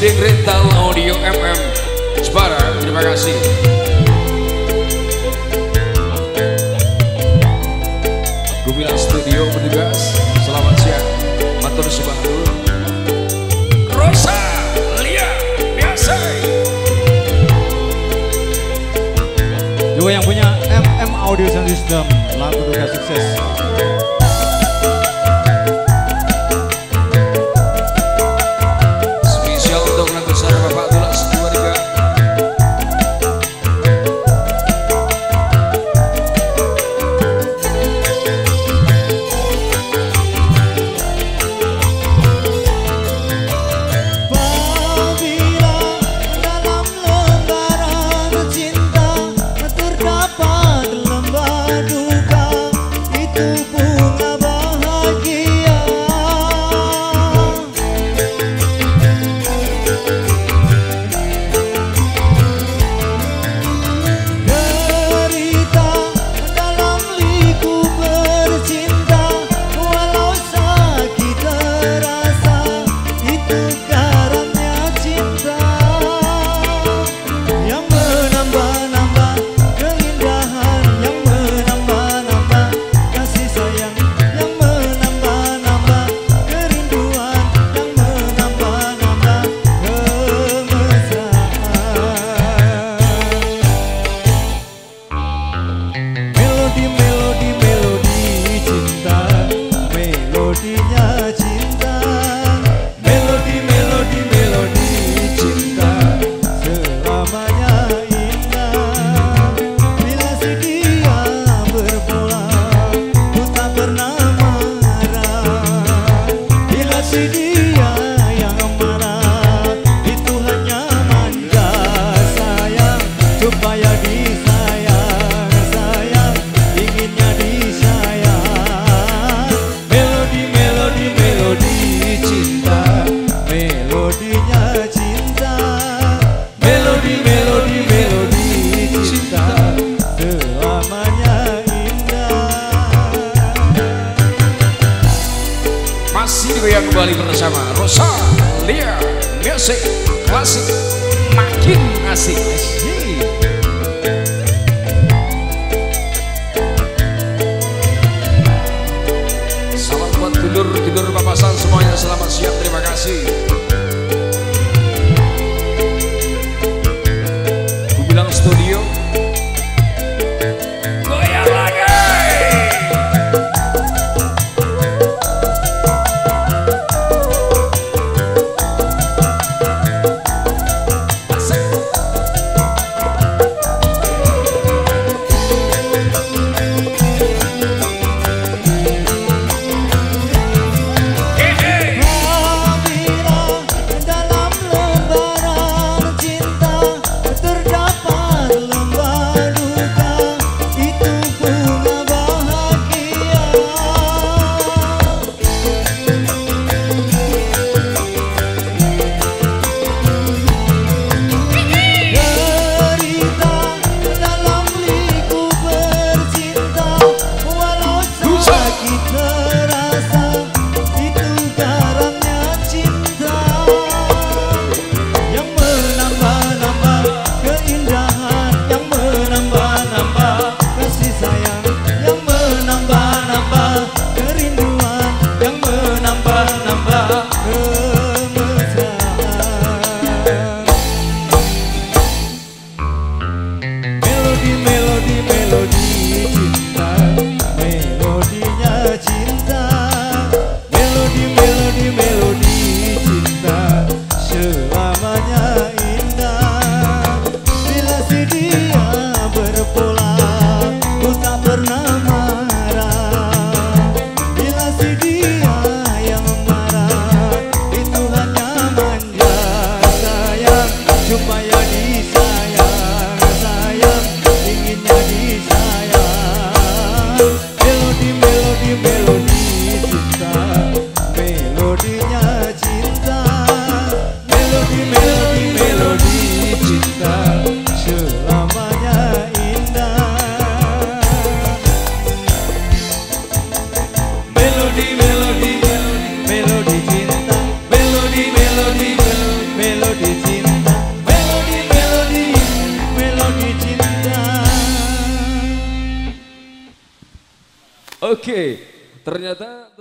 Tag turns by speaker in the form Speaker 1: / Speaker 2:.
Speaker 1: Leading Rental Audio MM Jepara, terima kasih
Speaker 2: yang punya MM Audio Sound System. Lagu duka sukses
Speaker 1: yang bersama Rosa Lia Music Klasik Makin asik. Salam buat dulur-dulur papasan semuanya
Speaker 2: selamanya indah Bila si dia
Speaker 1: Oke, ternyata